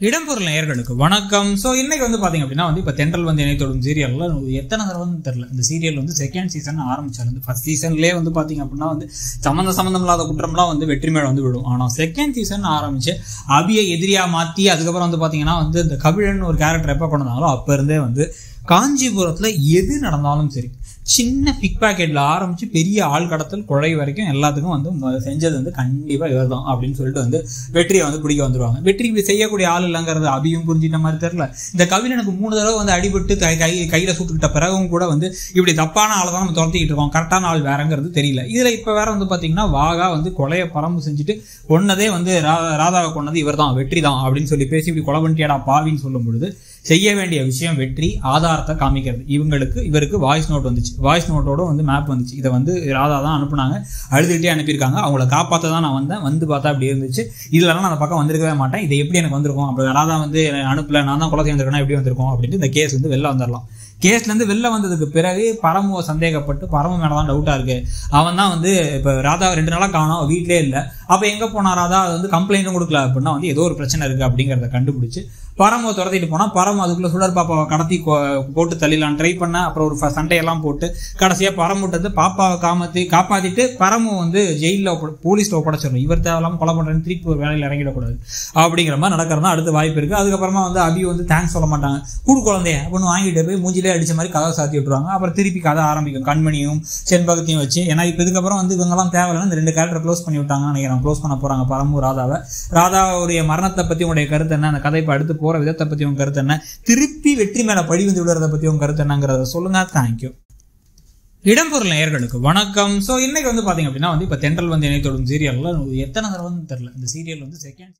இடம்பொருள் நேயர்களுக்கு வணக்கம். ஸோ இன்னைக்கு வந்து பார்த்தீங்க அப்படின்னா வந்து இப்போ தென்றல் வந்து இணைத்தோடும் சீரியலில் எத்தனை தடவை தெரில இந்த சீரியல் வந்து செகண்ட் சீசன் ஆரம்பிச்சாரு. ஃபர்ஸ்ட் சீசன்லேயே வந்து பார்த்தீங்க அப்படின்னா வந்து சம்மந்த சம்மந்தம் இல்லாத குற்றம்லாம் வந்து வெற்றி மேலே வந்து விடும் ஆனால் செகண்ட் சீசன் ஆரம்பிச்சு அபியை எதிரியா மாற்றி அதுக்கப்புறம் வந்து பார்த்தீங்கன்னா வந்து இந்த கபிலன் ஒரு கேரக்டர் எப்போ கொண்டு அப்போ இருந்தே வந்து காஞ்சிபுரத்தில் எது நடந்தாலும் சரி சின்ன பிக் பாக்கெட்ல ஆரம்பிச்சு பெரிய ஆள் கடத்தல் கொலை வரைக்கும் எல்லாத்துக்கும் வந்து செஞ்சது வந்து கண்டிப்பா இவர் தான் அப்படின்னு சொல்லிட்டு வந்து வெற்றியை வந்து பிடிக்க வந்துருவாங்க. வெற்றி இப்படி செய்யக்கூடிய ஆள் இல்லைங்கிறது அபியும் புரிஞ்சிட்ட மாதிரி தெரியல. இந்த கவிழனுக்கு மூணு தடவை வந்து அடிபட்டு கை கை கையில சுட்டுக்கிட்ட பிறகும் கூட வந்து இப்படி தப்பான ஆளை தான் நம்ம துரத்திக்கிட்டு இருக்கோம். கரெக்டான ஆள் வேறங்கிறது தெரியல. இதுல இப்ப வேற வந்து பாத்தீங்கன்னா வாகா வந்து கொலையை பரம்பு செஞ்சுட்டு கொன்னதே வந்து ரா- ராதாவை கொன்னது இவர் தான் வெற்றி தான் அப்படின்னு சொல்லி பேசி இப்படி கொலை பண்ணிட்டியாடா பாவின்னு சொல்லும் பொழுது செய்ய வேண்டிய விஷயம் வெற்றி ஆதாரத்தை காமிக்கிறது. இவங்களுக்கு இவருக்கு வாய்ஸ் நோட் வந்துச்சு. வாய்ஸ் நோட்டோட வந்து மேப் வந்துச்சு. இதை வந்து ராதா தான் அனுப்புனாங்க. அழுதுகிட்டே அனுப்பியிருக்காங்க. அவங்கள காப்பாற்ற தான் நான் வந்தேன். வந்து பார்த்தா அப்படி இருந்துச்சு. இதுலலாம் நான் அந்த பக்கம் வந்திருக்கவே மாட்டேன். இதை எப்படி எனக்கு வந்திருக்கும்? அப்படி ராதா வந்து அனுப்பல. நான் தான் குழந்தை செய்திருக்கேன்னா எப்படி வந்திருக்கும்? அப்படின்ட்டு இந்த கேஸ் வந்து வெளில வந்துடலாம். கேஸ்லேருந்து வெளில வந்ததுக்கு பிறகு பரமுவை சந்தேகப்பட்டு பரமு மேலே தான் டவுட்டாக இருக்குது அவன் தான் வந்து இப்போ ராதா ரெண்டு நாளாக காணோம். வீட்டிலே இல்லை. அப்போ எங்கே போனாரா? ராதா அது வந்து கம்ப்ளைண்ட்டும் கொடுக்கல. அப்படின்னா வந்து ஏதோ ஒரு பிரச்சனை இருக்குது அப்படிங்கிறத கண்டுபிடிச்சி பரமோ துரத்திட்டு போனால் பரம அதுக்குள்ளே சுடர் பாப்பாவை கடத்தி போட்டு தள்ளிடலாம் ட்ரை பண்ண அப்புறம் ஒரு சண்டையெல்லாம் போட்டு கடைசியா பரமுட்டது பாப்பாவை காமத்தி காப்பாற்றிட்டு பரமு வந்து ஜெயிலில் போலீஸில் ஒப்படைச்சிடணும். இவர் தேவையில்லாமல் கொலை பண்ணுறேன்னு திருப்பி ஒரு வேலையில் இறங்கிடக்கூடாது அப்படிங்கிற மாதிரி நடக்கிறதா அடுத்த வாய்ப்பு இருக்குது அதுக்கப்புறமா வந்து அபி வந்து தேங்க்ஸ் சொல்ல மாட்டாங்க. கூடு குழந்தைய அப்படின்னு வாங்கிட்டு போய் மூஞ்சிலே அடித்த மாதிரி கதை சாத்தி விட்டுருவாங்க. அப்புறம் திருப்பி கதை ஆரம்பிக்கும். கண்மணியும் செண்பகத்தையும் வச்சு ஏன்னா இப்போ இதுக்கப்புறம் வந்து இவங்கெல்லாம் தேவையில்லை இந்த ரெண்டு கேரக்டர் க்ளோஸ் பண்ணி விட்டாங்கன்னு நினைக்கிறேன். க்ளோஸ் பண்ண போகிறாங்க பரமு ராதாவை. ராதாவுடைய மரணத்தை பத்தி உங்களுடைய கருத்து என்ன? அந்த கதை இப்போ அடுத்து போற விதத்தை பத்தி உங்கள் கருத்து என்ன? திருப்பி வெற்றி மேல பழி வந்து விடுறதை பற்றி உங்கள் கருத்து என்னங்கிறத சொல்லுங்க. தேங்க்யூ இடம்பொருள் நேயர்களுக்கு வணக்கம். ஸோ இன்னைக்கு வந்து பாத்தீங்க அப்படின்னா வந்து இப்போ தென்றல் வந்து இணைத்தோடும் சீரியலில் எத்தனை தடவை தெரில இந்த சீரியல் வந்து செகண்ட்